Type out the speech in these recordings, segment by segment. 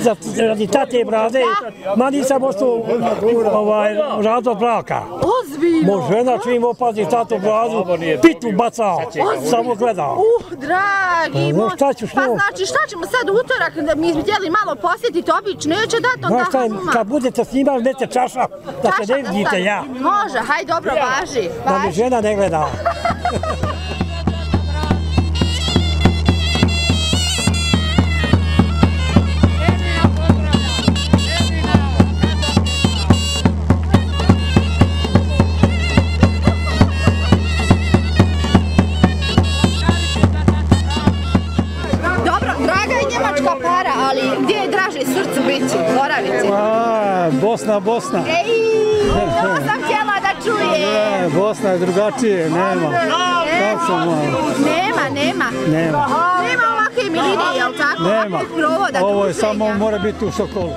za, radi tate brade, ma nisam ostao ovaj, razvod braka. Ozbiljno. Mo žena čim opazi tatu bradu, pitu bacao, samo gledao. Uh, dragi Pa, moj. Pa znači, šta ćemo sad utorak, da mi htjeli malo posjetiti obič, neće dati onda Znaš šta, kad budete snimali, nete čaša, da se ne vidite ja, Može, haj dobro, važi. da mi žena ne gleda. srcu biti? Moravici. A, Bosna, Bosna. Ej, to sam htjela da čujem. E, Bosna je drugačije, nema. Sam malo? Nema, nema. Nema. Nema ovakve milinije, jel tako? Nema. Ovo je samo, mora biti u Sokolu.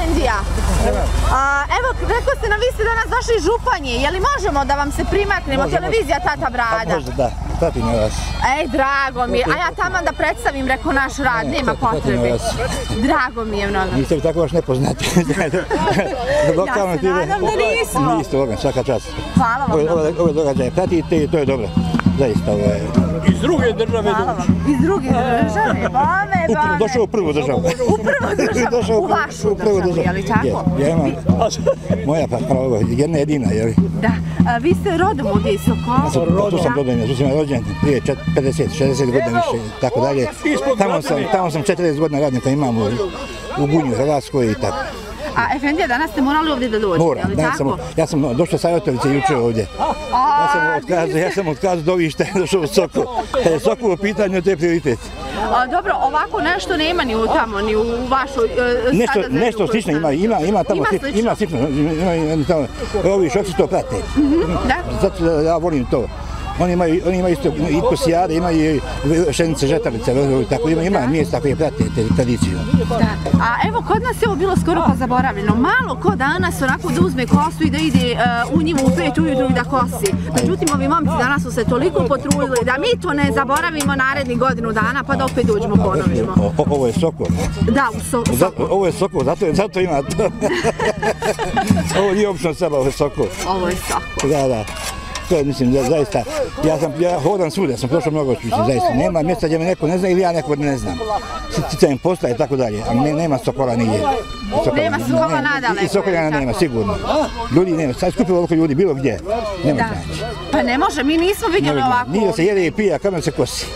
Efendija. A, evo, rekao ste nam, vi ste danas došli Županje. Je li možemo da vam se primaknemo? Može, Televizija Tata Brada. Može, da. Pratim ja vas. Ej, drago mi je. A ja tamo da predstavim, rekao, naš rad, nema potrebe. Drago mi je mnogo. Niste li tako baš nepoznati? Ja se nadam da nismo. Niste, Boga, svaka čast. Hvala vam. Ove događaje pratite i to je dobro. Zaista, ovo je... Iz druge države Hvala vam. Iz druge države, Upravo, bome. došao u prvu državu. U prvu državu, Došao u vašu u prvu državu, je li tako? Je, ja imam, moja pa, ovo, jedna jedina, je li? Da. A, vi ste rodom ovdje iz Sokola? Tu sam rođen, tu sam rođen prije čet- 50, 60 godina više, tako dalje. Tamo sam, tamo sam 40 godina radnika imam u, u Gunju, Hrvatskoj i tako. A Efendija, danas ste morali ovdje da dođete, Moram, li danas tako? sam, ja sam došao sa Savjetovice juče ovdje. Ja sam otkazao, ja sam otkazao do ovih šta je došao u. Kad je Sokol u pitanju, to je prioritet. A, dobro, ovako nešto nema ni u tamo, ni u vašoj e, Nešto, sada nešto slično ima, ima, ima tamo, Ima slično, ima slično, ima, ima tamo, ovi šoci to prate. Da? Zato da ja volim to. Oni imaju, oni imaju isto i kosijade, imaju i šenice, žetalice, tako ima, ima mjesta koje prate te tradiciju. Da. A evo, kod nas je ovo bilo skoro pa zaboravljeno. Malo ko danas onako da uzme kosu i da ide uh, u njivu u pet ujutru i da kosi. Međutim, ovi momci danas su se toliko potrudili da mi to ne zaboravimo narednih godinu dana pa da opet dođemo ponovimo. O, ovo je Sokol. Da, u so, so, Zato, ovo je Sokol, zato, zato ima to. ovo nije obično seba, ovo je Sokol. ovo je sako. Da, da. To je, mislim, da, zaista, ja sam, ja hodam svuda, sam prošao mnogo čući, zaista. Nema mjesta gdje me neko ne zna ili ja nekog ne znam. Sticajem posla i tako dalje, ali ne, nema Sokola nigdje. Sokola, Nema Sokola ne- nadaleko, I Sokoljana tako? nema, sigurno. Ljudi nema, sad skupilo ovoliko ljudi, bilo gdje. Nema znači. Pa ne može, mi nismo vidjeli ovako. Nije se jede i pije, a kamar se kosi.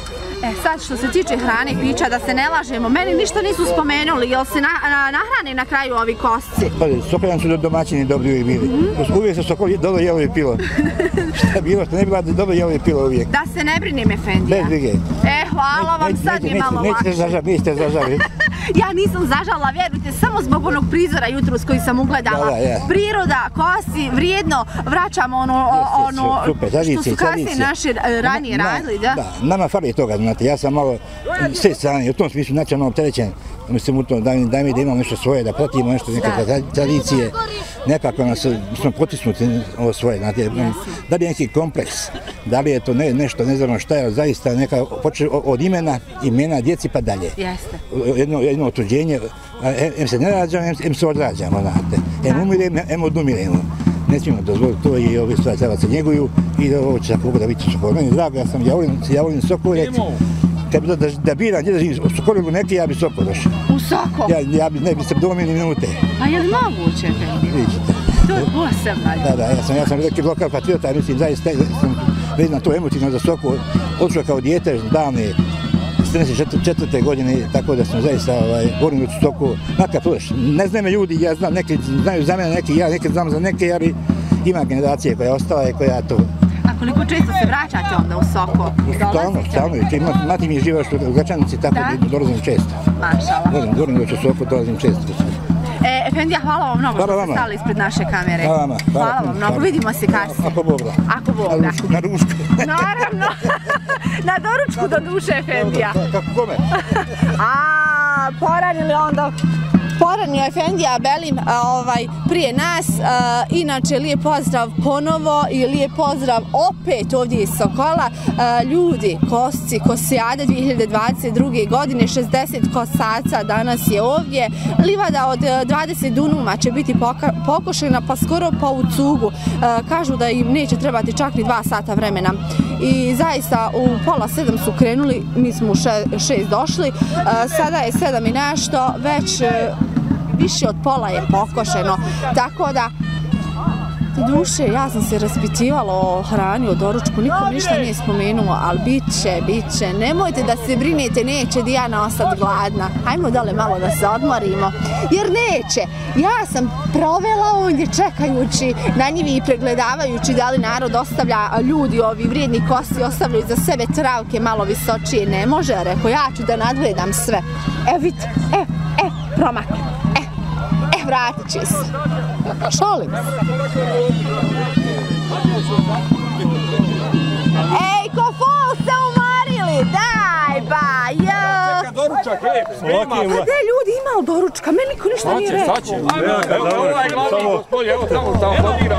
E sad što se tiče hrane i pića, da se ne lažemo, meni ništa nisu spomenuli, jel se na, na, nahrane na kraju ovi kosci? Pazi, Sokoljan su domaćini dobri uvijek bili. Uvijek se Sokol dobro jelo i pilo. Šta bilo, što ne bila dobro jelo i pilo uvijek. Da se ne brinim, Efendija. Bez brige. E, hvala vam, sad mi malo Nećete lakše. zažali, nećete zažali. Ja nisam zažala, vjerujte, samo zbog onog prizora jutros koji sam ugledala. Da, da, je. Priroda, kosi, vrijedno, vraćamo ono, o- ono Super, što su kasnije naše ranije Na- radili, da? Da, nama fali toga, znate, ja sam malo s te strane, u tom smislu nacionalno opterećen, mislim u tom, da mi, da mi da imamo nešto svoje, da pratimo nešto, tra- tradicije, nekako nas, smo potisnuti ovo svoje, znate, da li je neki kompleks, da li je to ne, nešto, ne znamo šta je, zaista neka, počne od imena, imena djeci pa dalje. Jeste. jedno, jedno otuđenje, em, em se ne rađamo, em, em se odrađamo, znate. Em umiremo, em odumiremo. ne smijemo dozvoliti to i ove stvari treba se njeguju i da ovo će tako da biti Sokol. Meni je drago, ja sam Javolin, Javolin Sokolec, kad bi da, da, da biram gdje da živim u Sokolilu neki, ja bi Sokol došao. U Soko? Ja, ja bi, ne bi se domio ni minute. Pa je li moguće, Efendi? Vidite. To je posebna Da, da, ja sam, ja sam veliki lokal patriota, mislim, zaista sam vezan to emotivno za Soko, odšao kao dijete davne 74. godine, tako da sam zaista ovaj, govorim u Stoku, makar proš. Ne znaju me ljudi, ja znam, neki znaju za mene, neki ja, neki znam za neke, ali ima generacije koja je ostala i koja to... Koliko često se vraćate onda u Soko? Stalno, stalno, mati, mi je što u Gračanici, tako Da? da dolazim često. Mašala. Govorim da u Soku dolazim često. E, Efendija, hvala vam mnogo Hvala što ste stali ispred naše kamere. Hvala vama. Hvala puno, vam mnogo, hvala. vidimo se kasnije. Ako Bog da. Ako Bog Na ručku, na ručku. Naravno, na doručku do duše Efendija. Kako kome? A, poranili onda Poranio Efendija Belim ovaj, prije nas, a, inače lijep pozdrav ponovo i lijep pozdrav opet ovdje iz Sokola. A, ljudi, kosci, kosijade 2022. godine, 60 kosaca danas je ovdje. Livada od e, 20 dunuma će biti pokošena pa skoro pa u cugu. A, kažu da im neće trebati čak ni dva sata vremena. I zaista u pola sedam su krenuli, mi smo u šest došli, sada je sedam i nešto, već e, više od pola je pokošeno, tako da duše, ja sam se raspitivala o hrani, o doručku, nikom ništa nije spomenuo, ali bit će, bit će. Nemojte da se brinete, neće Dijana ostati gladna. Hajmo dole malo da se odmorimo, jer neće. Ja sam provela ondje čekajući na njivi i pregledavajući da li narod ostavlja, ljudi ovi vrijedni kosti ostavljaju za sebe travke malo visočije. Ne može, rekao, ja ću da nadgledam sve. E, vidite, e, e, promak, vratit će se. Šalim se. Ej, ko fol ste umarili, daj ba, jo. Doručak, ej, Ovakvim, Pa gdje ljudi ima li doručka? Meni niko ništa nije rekao. sad će. Evo, evo, ovaj glavni gospodin, evo tamo se aplodira.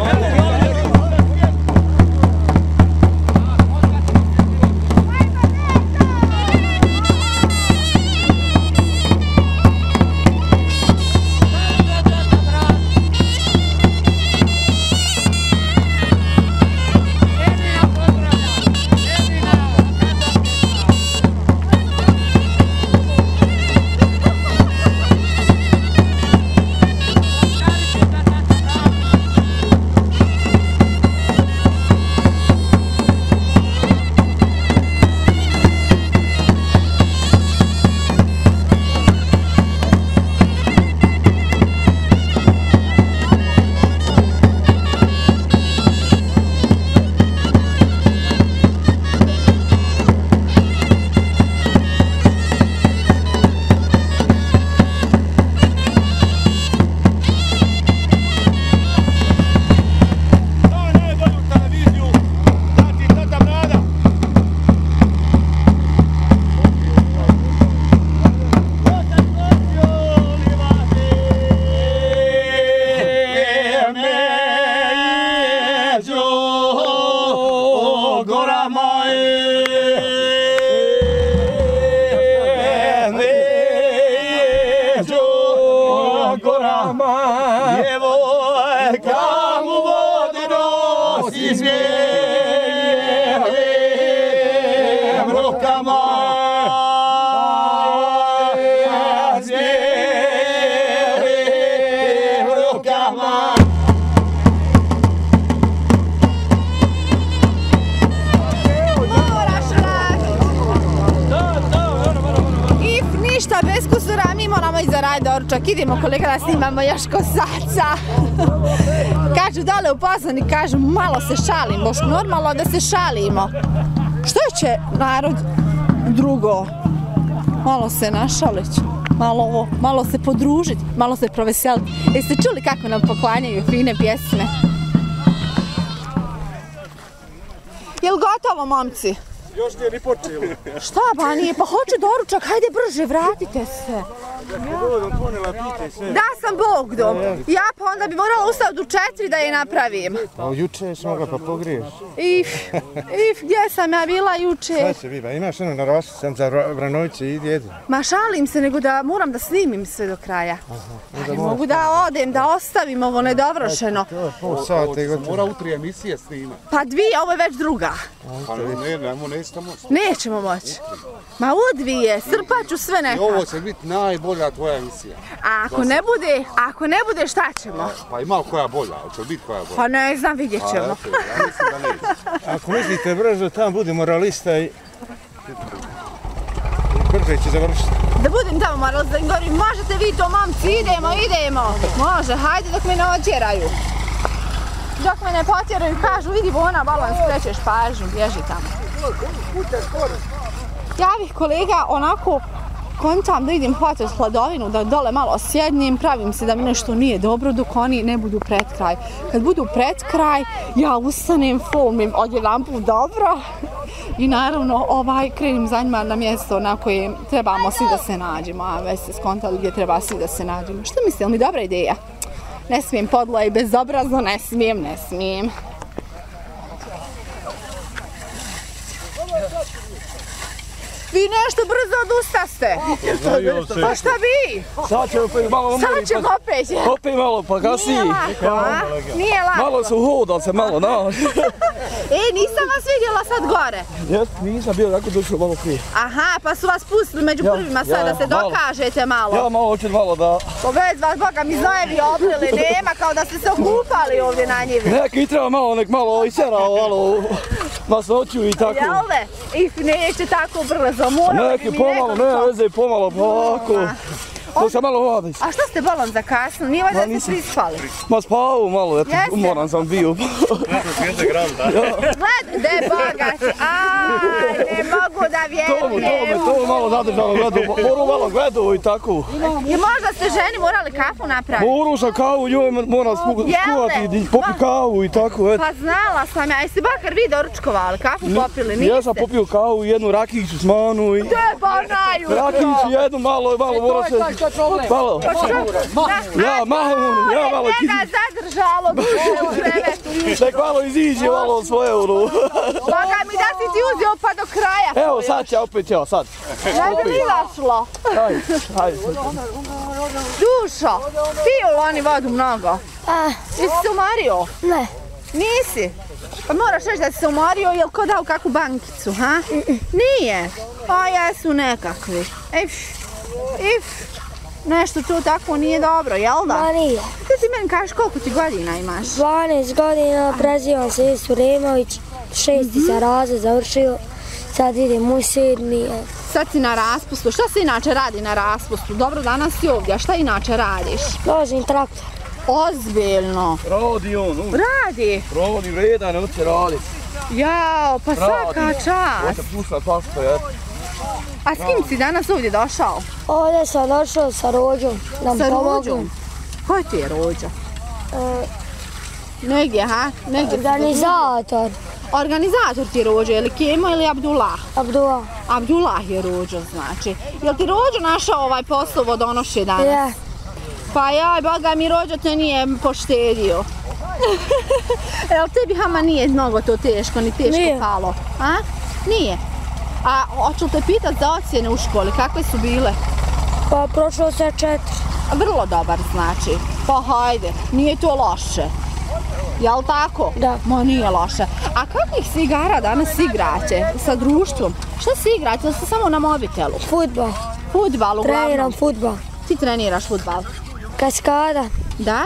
Doručak. Idemo kolega da snimamo još kosaca. kažu dole u Pozani, kažu malo se šalim, boš normalno da se šalimo. Što će narod drugo? Malo se našalić, malo ovo, malo se podružiti, malo se proveseliti. Jeste čuli kako nam poklanjaju fine pjesme? Jel gotovo, momci? Još nije ni počelo. Šta ba nije? Pa hoću doručak, hajde brže, vratite se. Da sam Bog dom. Ja pa onda bi morala ustati u četiri da je napravim. A juče si mogla pa pogriješ. If, if, gdje sam ja bila juče? Šta se biva, imaš ono na sam za Vranoviće i jedi. Ma šalim se, nego da moram da snimim sve do kraja. Ne mogu da odem, da ostavim ovo nedovršeno. To je pol sata i gotovo. Mora u tri emisije snima. Pa dvije, ovo je već druga. Pa ne, nemo, nećete moći. Nećemo moći. Ma u dvije, srpaću sve I nekako. ovo će biti najbolja tvoja emisija. A ako ne bude, ako ne bude, šta ćemo? Pa ima koja bolja, hoće biti koja bolja. Pa ne znam, vidjet Pa ćemo. eto, ja mislim da neće. Ako mislite brzo, tam bude moralista i... Brzo će završiti. Da budem tamo malo da im govorim, možete vi to momci, idemo, idemo. Može, hajde dok me ne otjeraju. Dok me ne potjeraju, kažu, vidi ona, balon, skrećeš pažnju, bježi tamo. Ja bih kolega onako kontam da idem hvatat hladovinu, da dole malo sjednim, pravim se da mi nešto nije dobro dok oni ne budu pred kraj. Kad budu pred kraj, ja ustanem, fulmim odjedan put dobro i naravno ovaj krenim za njima na mjesto na koje trebamo svi da se nađemo, a već se skontali gdje treba svi da se nađemo. Što mislim, mi dobra ideja? Ne smijem podla i bezobrazno, ne smijem, ne smijem. Vi nešto brzo odustaste. Pa šta vi? Sad ćemo opet malo Sad umori, ćemo opet. pa opet malo pa Nije kasnije. lako, a? Nije lako. Malo su hodali se malo, na. E, nisam vas vidjela sad gore. Jes, nisam bio tako došao malo prije. Aha, pa su vas pustili među Ja, prvima sad ja, da se malo. dokažete malo. Ja malo hoću malo da... Po bez vas, Boga mi znojevi oblili, nema kao da ste se okupali ovdje na njivi. Neki treba malo, nek malo isjerao, malo masnoću i tako. Jel le? If neće tako brzo, Neki bi mi pomalo, nekako- ne veze, pomalo, polako. To sam malo vadi. A što ste balon zakasnili? Nije valjda Ma, ste svi spali? Ma spavao malo, eto, Jeste? umoran sam bio. Gled, de Boga ti, aj, ne mogu da To to me, vjerujem. to me malo zadržalo gledao, moram malo gledao i tako. I možda ste ženi morali kafu napraviti? Moru sam kavu, njoj moram skuvati, i popi kavu i tako, eto. Pa znala sam ja, jeste bakar vi doručkovali, kafu popili, niste? Ja sam popio kavu, jednu rakiću s manu i... De Bonaju! Rakiću jednu malo, malo mora se... Malo. Ja, malo, ja malo Njega zadržalo u krevetu. Nek malo iziđe malo od svoje ono. Boga mi da si ti uzeo pa do kraja. Evo sad će opet, evo sad. Ne bi izašlo. Ajde, ajde. Dušo, piju li oni vodu mnogo? Jesi se umorio? ne. Nisi? Pa moraš reći da si se umorio, jel ko dao kakvu bankicu, ha? Nije. Pa jesu nekakvi. If, if, nešto tu tako nije dobro, jel da? Ma nije. Ti ti meni kažeš koliko ti godina imaš? 12 godina, prezivam se Isu Remović, šesti sam razred završio, sad idem u sedmi. Sad si na raspustu. Šta se inače radi na raspustu? Dobro, danas si ovdje. A šta inače radiš? Vozim traktor. Ozbiljno. Radi on, on. Radi. Radi vredan, on će radit. Jao, pa svaka čast. Hoće pušta pašto, eto. A s kim si danas ovdje došao? Ovdje sam došao sa rođom, da Sa pomogu. rođom? Ko ti je rođa? E, Negdje, ha? Negdje. organizator, Organizator ti je rođa, je li Kemo ili Abdullah? Abdullah. Abdullah je rođo, znači. Jel ti rođo našao ovaj posao vodonoše danas? Je, Pa jaj, boga mi rođo te nije poštedio. Jel tebi hama nije mnogo to teško, ni teško Nije. palo? A? Nije. A hoću te pitat za ocjene u školi, kakve su bile? Pa prošlo se četiri. Vrlo dobar znači. Pa hajde, nije to loše. Jel tako? Da. Ma nije loše. A kakvih se igara danas igrate sa društvom? Šta se igrate? Jel ste samo na mobitelu? Futbal, Futbal uglavnom. treniram futbal. Ti treniraš futbal? Kaskada, Da?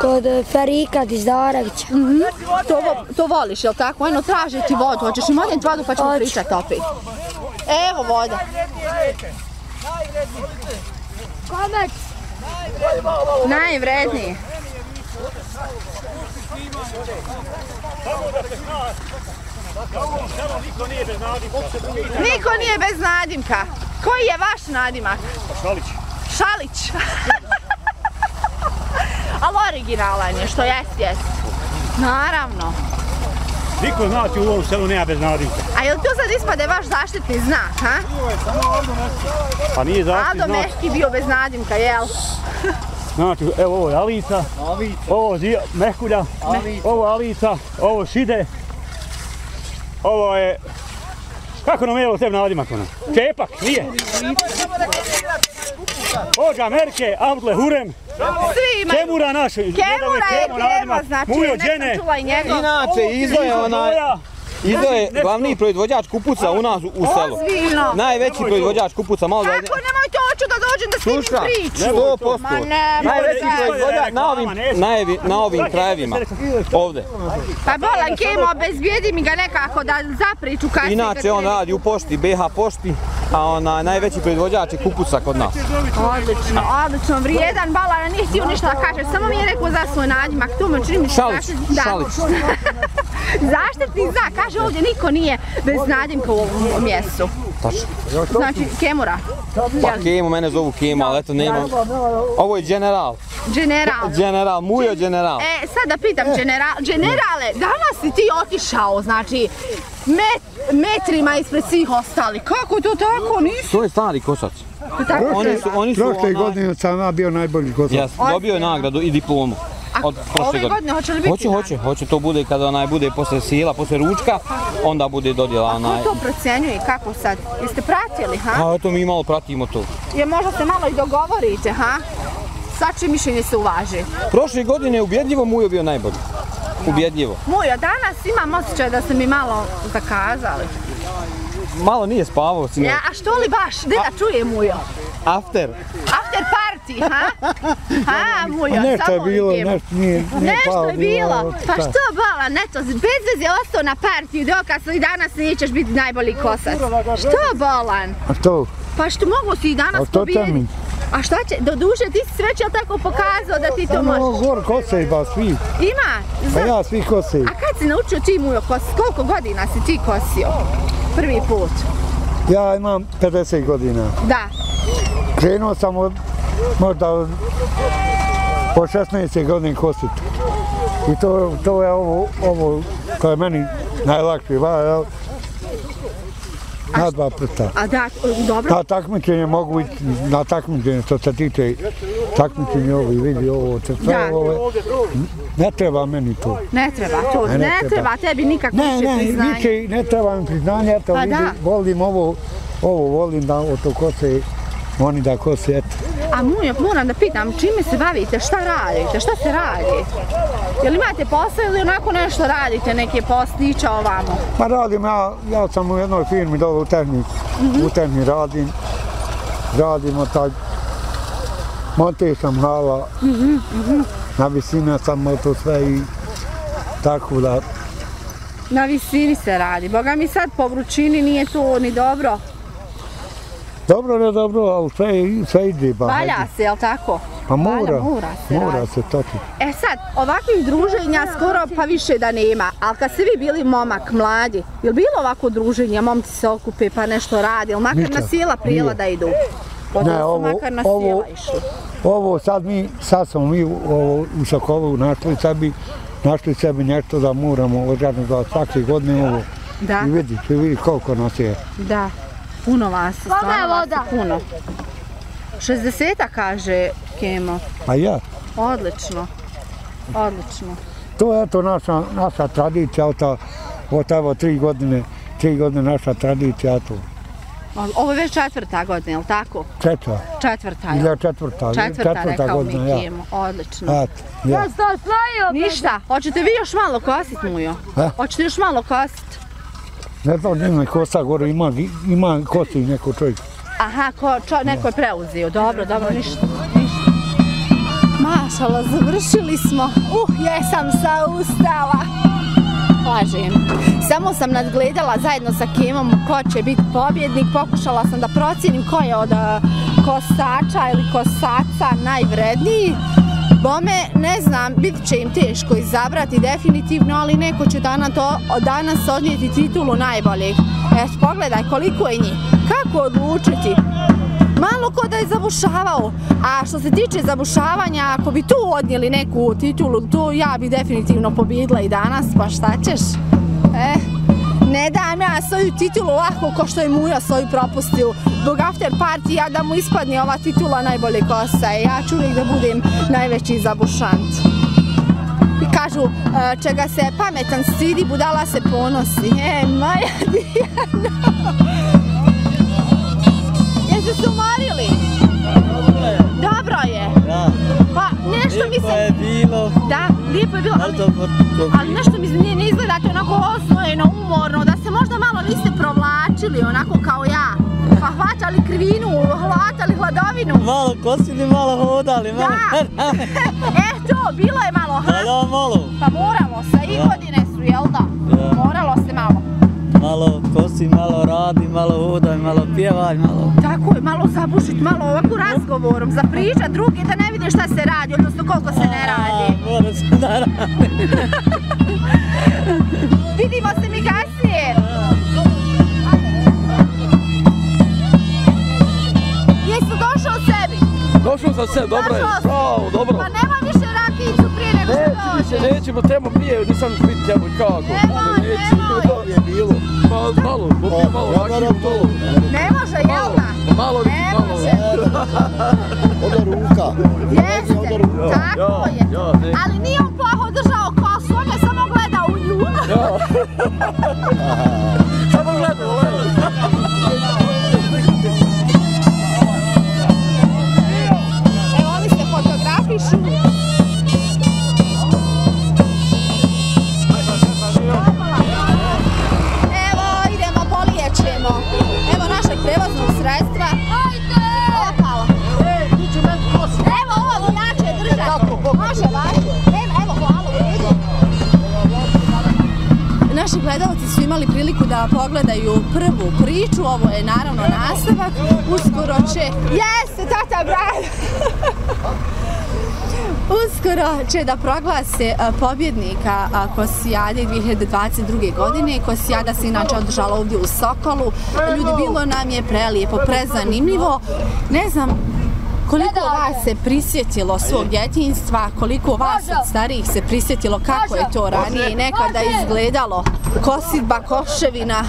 kod e, Ferika Dizdaragića. Mhm. To, to voliš, jel tako? Eno, traži ti vodu. Hoćeš im odnijeti vodu pa ćemo pričati opet. Evo voda. Konac. Najvredniji. Niko nije bez nadimka. Koji je vaš nadimak? Šalić. Šalić. Ali originalan je, što jest, jest. Naravno. Niko znači u ovom selu nema bez nadimka. A jel tu sad ispade vaš zaštitni znak, ha? Pa nije zaštitni Aldo znak. Mehki bio bez nadimka, jel? Znači, evo ovo je Alica, ovo je Mehkulja, ovo je Alica, ovo je Šide, ovo je... Kako nam je ovo tebi nadimak ono? Čepak, nije? Ođa Merke, Abdle Hurem, Svi imaju. Kemura naš, Kemura je Kemo, znači, Mujo nek Đene, sam čula i njegov. Inače, Izo je onaj, Izo je glavni proizvođač kupuca u nas u, selu. Ozbiljno. Najveći proizvođač kupuca, malo da... Kako nemojte hoću da dođem da snimim Sluša, priču? 100%. Ma ne, Najveći ma ne. proizvođač na ovim, najevi, na ovim krajevima. Ovde. Pa bolan Kemo, obezbijedi mi ga nekako da zapriču kasnije. Inače, on radi u pošti, BH pošti, a ona najveći proizvođač je kupuca kod nas. Odlično, odlično, vrijedan balan, nije htio ništa da kaže, samo mi je rekao za svoj nadimak, to me čini mi se Šalić, zaštitni- da. Šalić. Zaštitni znak, kaže ovdje niko nije bez nadimka u ovom mjestu. Tačno. Znači, Kemura, Pa Kemo, mene zovu Kemo, ali eto nema. Ovo je general. general. General, Mujo general. E, sad da pitam, general, generale, danas si ti otišao, znači, met, metrima ispred svih ostali. Kako to tako, nisu To je stari kosac. tako? Oni su, oni su Prošle onaj- godine sam ja bio najbolji kosac. Jes, dobio je nagradu i diplomu. A Od prošle ove godine hoće li biti Hoće, hoće, hoće, to bude kada onaj bude posle sila, posle ručka, onda bude dodjela onaj. Ko to procenjuje, kako sad? Jeste pratili, ha? A eto mi malo pratimo to. Je možda se malo i dogovorite, ha? Svačije mišljenje se uvaži. Prošle godine ubjedljivo Mujo bio najbolji. Ubjedljivo. Mujo, danas imam osjećaj da ste mi malo zakazali. Malo nije spavao, sine. Ja, a što li baš? Gde da čuje Mujo? After. After party, ha? Ha, Mujo, Nešto je samo bilo, nešto nije, nije Nešto je bilo. Pa šta? što bala, neto, bez veze ostao na partiju, dokaz li danas nećeš biti najbolji kosac. Što bolan? A što? Pa što mogu si i A danas to pobijediti? temi? A šta će, do duše ti si jel tako pokazao da ti to možeš? gor kose ba svi. Ima? Pa Za... ja svi kose. A kad si naučio ti mujo kositi? Koliko godina si ti kosio? Prvi put. Ja imam 50 godina. Da. Krenuo sam od, možda od 16 godine kositi. I to, to je ovo, ovo koje je meni najlakše. Va, jel? Na dva prsta. A da, dobro. Na takmičenje mogu ići, na takmičenje što se tiče takmičenja ovo vidi ovo, to sve Da. ovo, ne treba meni to. Ne treba to, Ne, ne, ne treba. treba. tebi nikako Ne, više ne, priznanje. više ne treba mi priznanje, eto Pa vidi, da. volim ovo, ovo volim da o to kose, oni da kose, eto. A mujo, moram da pitam, čime se bavite, šta radite, šta se radi? Jel imate posao ili onako nešto radite, neke posliće ovamo? Pa radim ja, ja sam u jednoj firmi dole u Tehni, Mhm. u Tehni radim, radimo taj, monte sam hala, Mhm, na visine sam to sve i tako da, Na visini se radi. Boga mi sad po vrućini nije to ni dobro. Dobro ne dobro, ali sve, sve ide ba. Valja hajde. se, jel tako? Pa mora, Valja, mora se mora se ti. E sad, ovakvih druženja skoro pa više da nema, ali kad ste vi bili momak, mladi, je li bilo ovako druženja, momci se okupe pa nešto radi, ili makar Nikad, na sila prijela da idu? Ne, ovo- makar na ovo- išli. Ovo sad mi, sad smo mi ovo, u Sokolu našli sebi, našli sebi nešto da moramo organizovati svake godine ovo. Da, I vidi, vidi koliko nas je. da. Puno vas, stvarno vas je puno. 60 kaže Kemo. A ja, Odlično. Odlično. to je eto naša, naša tradicija, od, ta, od evo tri godine, tri godine naša tradicija, to Ovo je već četvrta godina, je li tako? četvrta, Četvrta, ili je. četvrta, Četvrta, rekao mi godina, ja. Kemo. Odlično. Eto, ja. Ništa, hoćete vi još malo kosit, Mujo? E? Hoćete još malo kosit? Ne znam, ima kosa gore, ima, ima kosi neko čovjek. Aha, ko, čo, neko je preuzio. Dobro, dobro, ništa. ništa. Mašala, završili smo. Uh, jesam sa ustala. Lažem. Samo sam nadgledala zajedno sa Kemom ko će biti pobjednik. Pokušala sam da procijenim ko je od a, kosača ili kosaca najvredniji. Bome, ne znam, bit će im teško izabrati definitivno, ali neko će danas, to, danas odnijeti titulu najboljeg. Eto, pogledaj koliko je njih. Kako odlučiti? Malo ko da je zabušavao. A što se tiče zabušavanja, ako bi tu odnijeli neku titulu, to ja bi definitivno pobjedila i danas, pa šta ćeš? E, ne dam ja svoju titulu ovako ko što je Muja svoju propustio. Zbog after party ja da mu ispadne ova titula najbolje kosa. I ja ću uvijek da budem najveći zabušant. I kažu, e, čega se pametan stidi, budala se ponosi. E, Maja Dijana. Jeste se umorili? Nešto mi se... je bilo. Da, lijepo je bilo, ali, ali nešto mi ne, ne izgledate onako osvojeno, umorno, da se možda malo niste provlačili onako kao ja. Pa hvatali krivinu, hvatali hladovinu. Malo kosili, malo hodali. Malo... Da. e to, bilo je malo, ha? Da, da, malo. Pa moramo se, i godine su, jel da? Da. Moralo se malo. Malo kosi, malo radi, malo hodaj, malo pjevaj, malo... Tako je, malo zabušit, malo ovako razgovorom, za priča drugi da ne vide šta se radi, odnosno koliko se ne radi. A, Mora se da radi. Vidimo se mi kasnije. Jesi došao sebi? Došao sam se, dobro je. Si. Bravo, dobro. Pa nema više rakicu prije nego što Neće dođe. više, nećemo, treba prije, nisam pit temo, kako? Nemoj, nemoj. je bilo. Malo, malo, popio malo, rakiju, malo. Ne može, jel da? Malo, Ne malo. može. Ode ruka. Jeste, tako Ja, je. Ali nije on plaho držao kosu, on je samo gledao u nju. imali priliku da pogledaju prvu priču, ovo je naravno nastavak, uskoro će... Jeste, tata, brat! Uskoro će da proglase pobjednika Kosijade 2022. godine. Kosijada se inače održala ovdje u Sokolu. Ljudi, bilo nam je prelijepo, prezanimljivo. Ne znam, Koliko vas se prisjetilo svog djetinjstva, koliko vas od starijih se prisjetilo kako je to ranije i nekada izgledalo, kosidba, koševina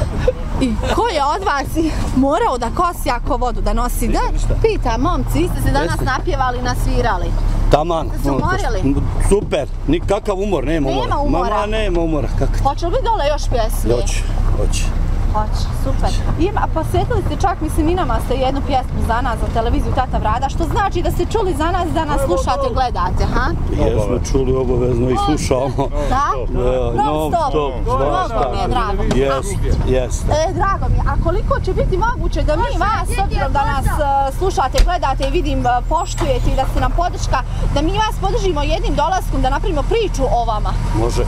i ko je od vas morao da kosi ako vodu da nosi? Da, pita, momci, vi ste se danas napjevali, nasvirali. Taman. Ste se umorili? Super, nikakav umor, nema umora. Nema umora? Mama, nema umora, kakav. Hoće li biti dole još pjesme? Hoće, hoće. Hoće, super. Ima, posjetili ste čak, mislim, i nama ste jednu pjesmu za nas, za televiziju Tata Vrada, što znači da ste čuli za nas, da nas slušate, gledate, ha? Jesmo čuli obavezno i slušamo. Da? Da, Non stop. Mnogo mi je drago. Jest, jest. E, drago mi je. A koliko će biti moguće da mi vas, s obzirom da nas e, slušate, gledate i vidim e, poštujete i da ste nam podrška, da mi vas podržimo jednim dolaskom da napravimo priču o vama. Može,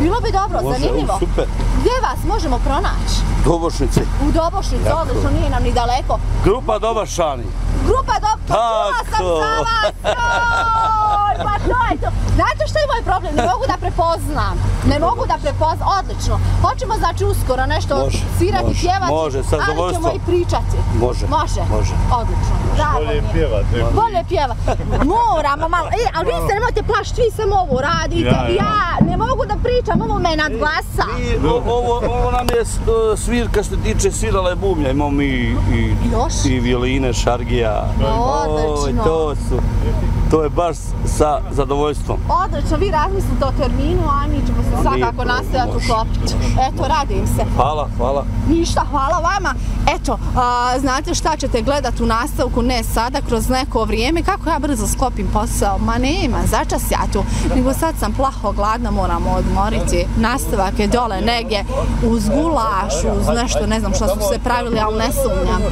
Bilo bi dobro, može, zanimljivo. super. Gdje vas možemo pronaći? Dobošnice. U Dobošnici, odlično, nije nam ni daleko. Grupa Dobašani. Grupa do... Pa čula sam Tako. za vas! Joj, pa to je to. Znate što je moj problem? Ne mogu da prepoznam. Ne mogu da prepoznam. Odlično. Hoćemo znači uskoro nešto Može, svirati, može, pjevati. može, sa Ali ćemo i pričati. Može, Može? može. Odlično. Drago mi je. pjevat, ne? Bolje pjeva. Moramo malo. E, ali vi se nemojte plašiti, vi samo ovo radite. Ja, ja. ja ne mogu da pričam, ovo me nadglasa. Ovo, ovo nam je e, svirka što se tiče svirala je bumlja, imamo mi i, violine, šargija. Odlično. Oj, to su, to je baš sa zadovoljstvom. Odlično, vi razmislite o terminu, a mi ćemo se svakako nastaviti uklopiti. Eto, radim se. Hvala, hvala. Ništa, hvala vama. Eto, a, znate šta ćete gledat u nastavku, ne sada, kroz neko vrijeme, kako ja brzo sklopim posao? Ma nema, začas ja tu. Nego sad sam plaho gladna, moramo odmoriti. Nastavak je dole negdje uz gulaš, uz nešto, ne znam šta su se pravili, ali ne sumnjam.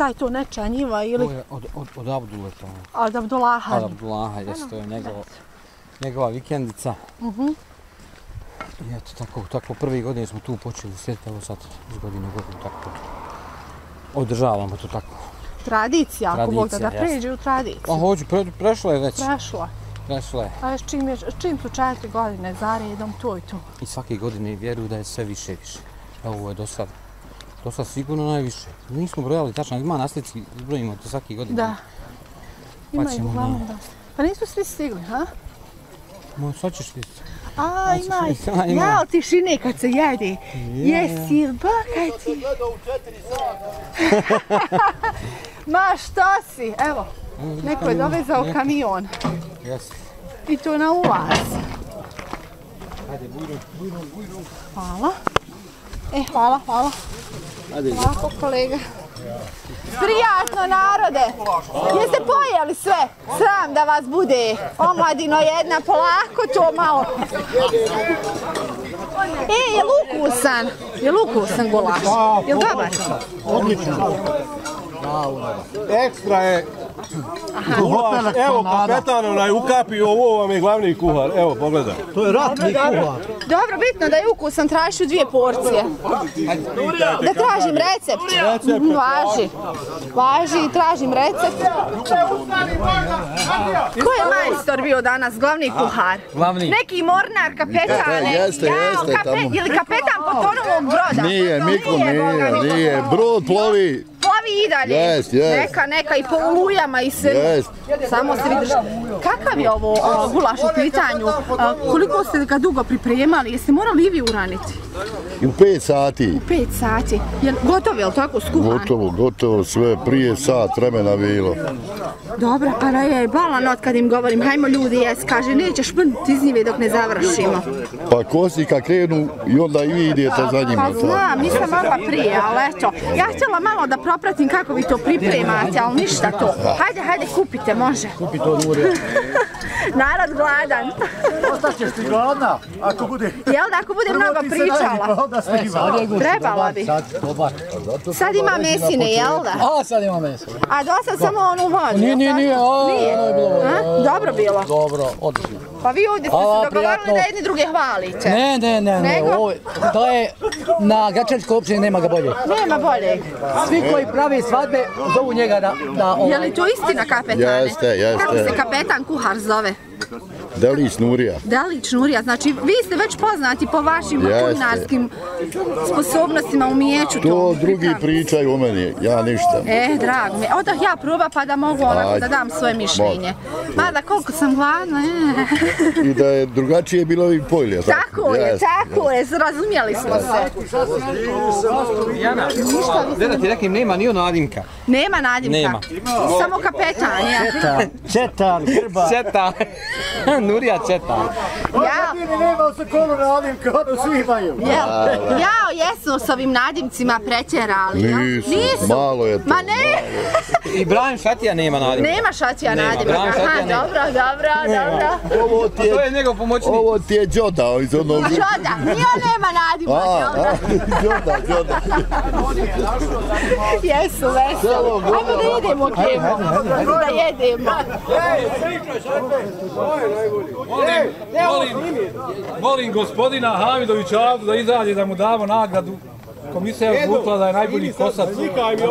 Šta je to neča njiva ili To je od, od, od Abdule to. od Abdullaha? Od Abdullaha, jeste, to je njegova, njegova vikendica. Mhm. I eto, tako, tako prve godine smo tu počeli sjetiti, evo sad iz godine u godinu tako održavamo to tako. Tradicija, ako Bog da, pređe u tradiciju. A hoću, pre, prešlo je već. Prešla. Prešlo je. A još čim, je, čim su četiri godine za redom, to i to. I svake godine vjeruju da je sve više i više. Ovo je do sad. Do sad sigurno najviše. Nismo brojali tačno, ima naslici, zbrojimo to svake godine. Da. Ima ih ćemo uglavnom dosta. Pa nisu svi stigli, ha? Ma, sad ćeš vidjeti. A, Hoćeš ima, vidjeti? A, ima. ja, ali tišine kad se jede. Jesi, ili bakaj ti? Ma, što si? Evo, neko je dovezao kamion. Jeste. I to na ulaz. Hvala. E, hvala, hvala. Ovako, kolega. Prijatno, narode! Jeste pojeli sve? Sram da vas bude. Omladino jedna, polako to malo. E, je li ukusan? Je li ukusan gulaš? Je li dobar? Ekstra je gulaš. Evo, kapetan onaj ukapi, ovo vam je glavni kuhar. Evo, pogledaj. To je ratni kuhar. Dobro, bitno da je ukusan, tražiš dvije porcije. Da tražim recept. Recept. Važi. Važi, tražim recept. Ko je majstor bio danas, glavni kuhar? Glavni. Neki mornar, kapetane. Jeste, jeste, kape- tamo. Je li kapetan potonulog broda? Nije, Miko, nije, nije. Brod plovi. I dalje. Jest, jest. Neka, neka i po ulujama i sve. Jest. Samo se vidiš. Kakav je ovo o, gulaš u pitanju? A, koliko ste ga dugo pripremali? Jeste morali i vi uraniti? I u pet sati. 5 sati. Je gotov, je li tako skuhan? Gotovo, gotovo sve. Prije sat vremena bilo. Dobro, pa da je balan od kad im govorim, hajmo ljudi jes, kaže, nećeš mrnuti iz njive dok ne završimo. Pa kosi kad krenu i onda i vi idete za njima. Pa znam, nisam mogla prije, ali eto, ja htjela malo da propratim kako vi to pripremate, ali ništa to. Hajde, hajde, kupite, može. Kupi to Nure. Narod gladan. Ostaćeš ti gladna, ako bude... Jel da, ako bude mnogo pričala? Onda snima. Trebala bi. Sad, ima mesine, jel da? A, sad ima meso. A do sad samo onu vodu, Nije, nije, nije, a, Nije? Dobro bilo. Dobro, odlično. Pa vi ovdje ste se dogovorili prijatno. da jedni druge hvalite. Ne, ne, ne, ne, Nego? ovo, je- to je, na Gačanskoj općini nema ga bolje. Nema boljeg. Svi koji pravi svadbe zovu njega da, da Je ovaj, li to istina, kapetane? Jeste, jeste. Kako se kapetan kuhar zove? Delić Nurija. Delić Nurija, znači vi ste već poznati po vašim Jeste. kulinarskim sposobnostima, umijeću To drugi pričaju o meni, ja ništa. E, drago mi. Odah ja proba pa da mogu onako da dam svoje mišljenje. Mada koliko sam gladna, e. I da je drugačije bilo i polje. jel Tako je, Jeste, tako je, razumjeli smo se. Jana, da ti rekim, nema ni ono nadimka. Nema nadimka. Nema. Samo kapetan, ja. Cetan, cetan, grba. 놀이 아쳤다. 야. Ja, Nema se kolo radim kao svi imaju. jel, jao, jesu s ovim nadimcima pretjerali, jel? Nisu, malo je to, Ma ne, Ibrahim Šatija nema nadimka. nema šatija nadimka. Šatija Aha, nema. dobro, dobro, dobro. Ovo ti To je je, njegov pomoćnik. ovo ti je Đoda iz onog... Đoda, nije on nema nadimak, A, jel da? a, Đoda, Đoda. Jesu, veselo. Ajmo da jedemo kemo. Da jedemo. Molim, molim gospodina Hamidovića Avdu da izađe da mu damo nagradu. Komisija je odlučila da je najbolji kosac. Slika im je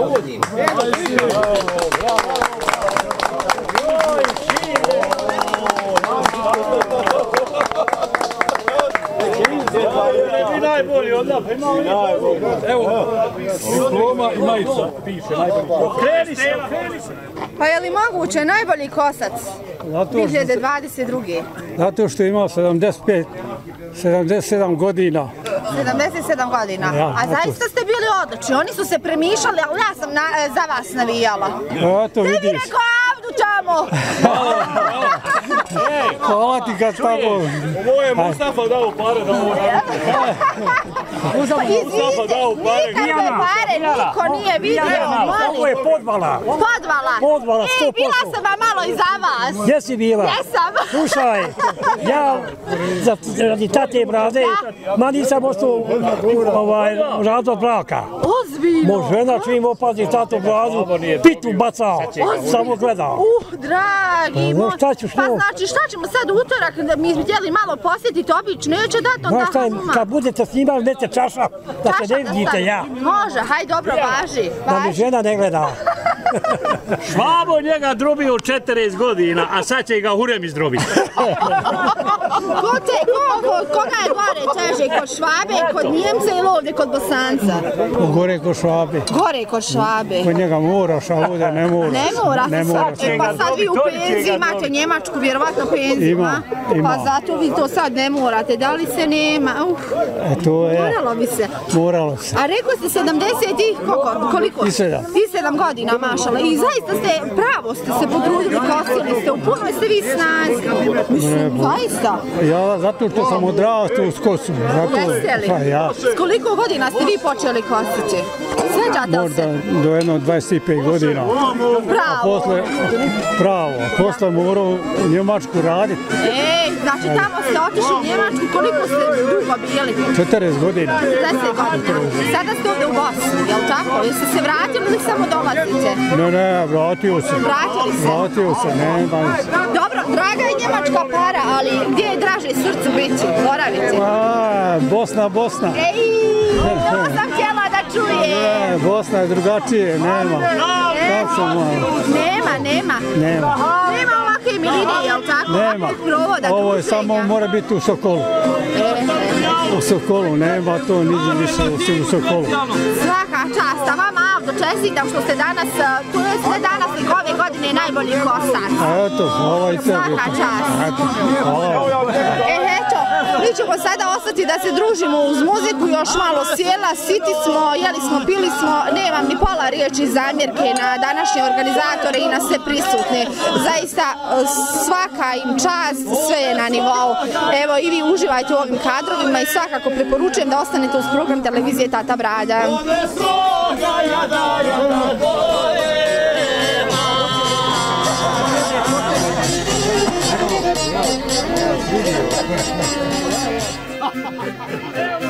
ovo. najbolji od nas, pa ima Evo, diploma i majica, piše najbolji. Kreni se, kreni se. Pa je li moguće najbolji kosac Zato što, 2022. zato što ima 75, 77 godina. 77 godina. Ja, A zaista ste bili odlični. Oni su se premišali, ali ja sam na, e, za vas navijala. Eto Ne bi vidiš, rekao Avdu tamo. Hvala ti kad tamo. Ovo je Mustafa dao pare da ovo radi. Pa Mustafa dao pare. Nikakve pare niko nije vidio, Ovo je podvala. Podvala. Podvala, E, 100%. bila sam vam malo i za vas. Gdje si bila? Jesam. Slušaj, ja za, radi tate brade, ma nisam ostao ovaj, razvod braka. fino. Mo žena čim opazi tatu bradu, pitu baca, samo gleda. Uh, dragi Pa, moj. znaš šta ćeš Pa to? Znači, šta ćemo sad utorak, da mi htjeli malo posjetiti obič, neće dati onda šta, Hazuma. kad budete snimali, dete čaša, da se ne vidite ja. Može, haj dobro, važi. Da mi žena ne gleda. Švabo njega drobio 40 godina, a sad će ga Hurem izdrobiti. Ko te, ko, ko, koga teže, kod Švabe, kod Njemca ili ovdje kod Bosanca? Gore ko švabe. Gore kod Švabe. Kod njega moraš, a ovdje ne moraš. Ne mora se Ne mora sad, e, pa sad vi u penziji imate Njemačku, vjerovatno penziju, Ima. Pa zato vi to sad ne morate, da li se nema? Uf, E, to je, moralo bi se. moralo se. A rekao ste 70 i koliko? koliko? I sedam. I sedam godina, mašala. I zaista ste, pravo ste se potrudili, kosili ste, u punoj ste vi snazi. Mislim, zaista. Ja, zato što sam odrastao uz kosu. Zato, Jeste li? Pa ja. S koliko godina ste vi počeli kositi? Sjećate li Možda se? do jedno 25 godina. A Bravo. posle, pravo, a posle morao u Njemačku raditi. Ej, znači tamo ste otišli u Njemačku, koliko ste dugo bili? 40 godina. 10 godina. Sada ste ovdje u Bosni, jel tako? Jeste se vratili ili samo dolazite? Ne, ne, vratio se. Vratili se? Vratio se, ne, ba, Dobro, draga je njemačka para, ali gdje je draže srcu biti? Boravice. A, Bosna, Bosna. Ej, Bosna je drugačije, nema. Malo. Nema, nema. Nema. Nema ovakve miline, jel tako? Nema. Provoda, Ovo je samo, mora biti u Sokolu. U Sokolu, nema to niđe više osim u Sokolu. Svaka čast, a vama Avdo čestitam što ste danas, eh, to je sve danas nego ove godine najbolji kosac. A eto, ovaj tebi. Svaka čast. Eto, hvala. Mi ćemo sada ostati da se družimo uz muziku, još malo sjela, siti smo, jeli smo, pili smo, nemam ni pola riječi zamjerke na današnje organizatore i na sve prisutne. Zaista, e, svaka im čast, sve je na nivou. Evo, i vi uživajte u ovim kadrovima i svakako preporučujem da ostanete uz program televizije Tata Brada. Hajde, Yeah.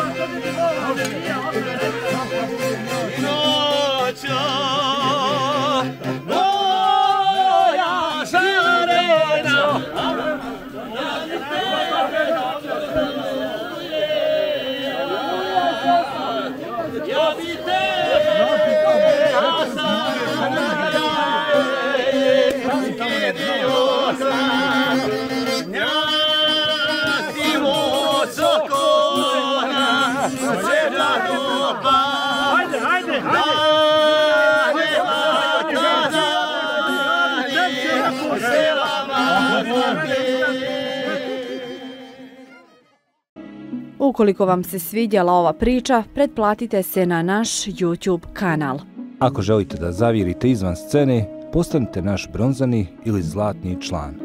Ukoliko vam se svidjela ova priča, pretplatite se na naš YouTube kanal. Ako želite da zavirite izvan scene, postanite naš bronzani ili zlatni član.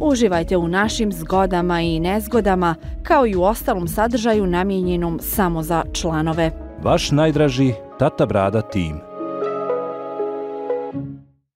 Uživajte u našim zgodama i nezgodama, kao i u ostalom sadržaju namijenjenom samo za članove. Vaš najdraži Tata Brada tim.